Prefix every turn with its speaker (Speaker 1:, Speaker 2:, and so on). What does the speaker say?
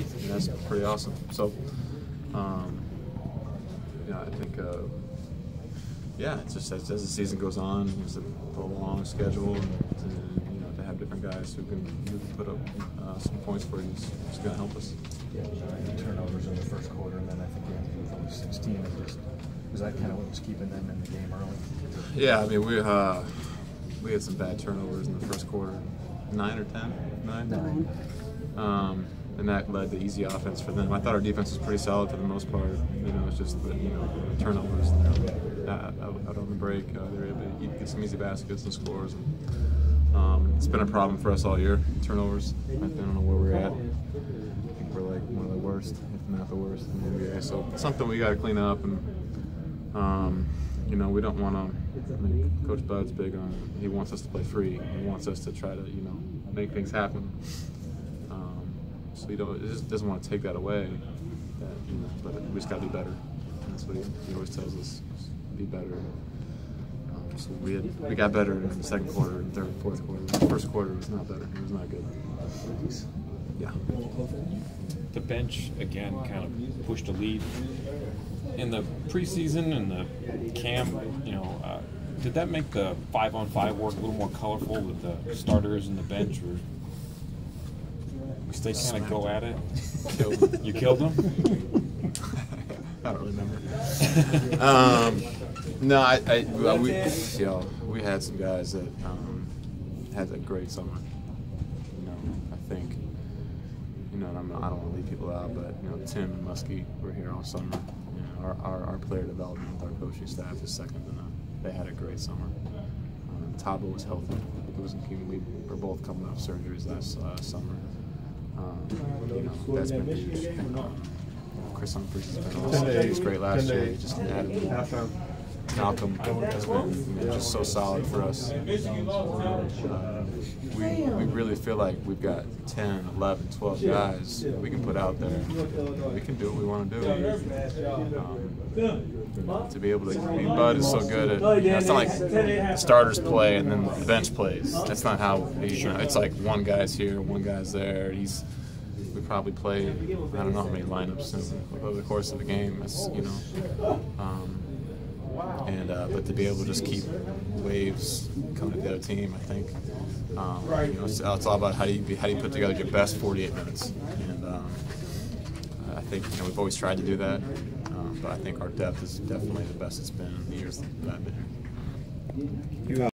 Speaker 1: And that's pretty awesome. So, um, yeah, I think, uh, yeah, it's just as, as the season goes on, it's a long schedule, and to, you know, to have different guys who can, who can put up uh, some points for you is, is going to help us.
Speaker 2: Yeah, turnovers in the first quarter, and then I think Anthony was only 16. And just was that kind of what was keeping them in the game early?
Speaker 1: Yeah, I mean we uh, we had some bad turnovers in the first quarter, nine or ten, nine.
Speaker 2: Nine.
Speaker 1: Um, and that led to easy offense for them. I thought our defense was pretty solid for the most part. You know, it's just the you know turnovers uh, out, on the break. Uh, they're able to get some easy baskets and scores. And, um, it's been a problem for us all year. Turnovers. I don't know where we're at. I think we're like one of the worst, if not the worst in the NBA. So something we got to clean up and. Um, you know, we don't want to. I mean, Coach Bud's big on. He wants us to play free. He wants us to try to, you know, make things happen. So he don't. He just doesn't want to take that away. That, you know, but we just got to be better. And that's what he, he, always tells us: be better. Um, so we had, we got better in the second quarter, and third, fourth quarter. The first quarter was not better. It was not good. Yeah.
Speaker 3: The bench again kind of pushed a lead in the preseason and the camp, you know, uh, did that make the five on five work a little more colorful with the starters and the bench, or they kind of go at it?
Speaker 1: Killed
Speaker 3: you killed them.
Speaker 1: I don't remember. um, no, I, I we, you know, we had some guys that um, had a great summer. You know, I think, you know, I'm, I do not want to leave people out, but you know, Tim and Muskie were here all summer our, our, our, player development with our coaching staff is second to none. They had a great summer. Um, Thabo was healthy. Was, we were both coming off surgeries last uh, summer. Um, you know, that's been huge. Kris Humphries has been awesome. He was great last year. He just added Malcolm has been just so solid for us. Uh, we, we really feel like we've got 10, 11, 12 guys we can put out there. We can do what we want to do. Um, to be able to, I mean, Bud is so good at, you know, it's not like starters play and then the bench plays. That's not how, he, you know, it's like one guy's here, one guy's there. He's, we probably play, I don't know how many lineups in, over the course of the game. It's, you know, um, and uh, but to be able to just keep waves coming to the other team, I think um, you know, it's, it's, all about how do you how do you put together your best 48 minutes, and um, I think you know we've always tried to do that, um, but I think our depth is definitely the best it's been in the years that I've been here.